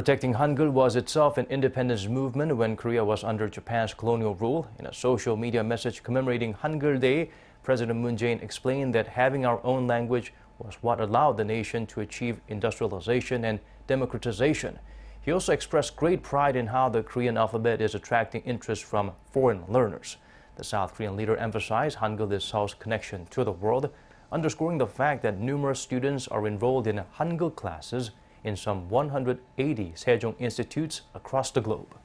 Protecting Hangeul was itself an independence movement when Korea was under Japan's colonial rule. In a social media message commemorating Hangeul Day, President Moon Jae-in explained that having our own language was what allowed the nation to achieve industrialization and democratization. He also expressed great pride in how the Korean alphabet is attracting interest from foreign learners. The South Korean leader emphasized Hangeul is Seoul's connection to the world, underscoring the fact that numerous students are enrolled in Hangeul classes in some 180 Sejong institutes across the globe.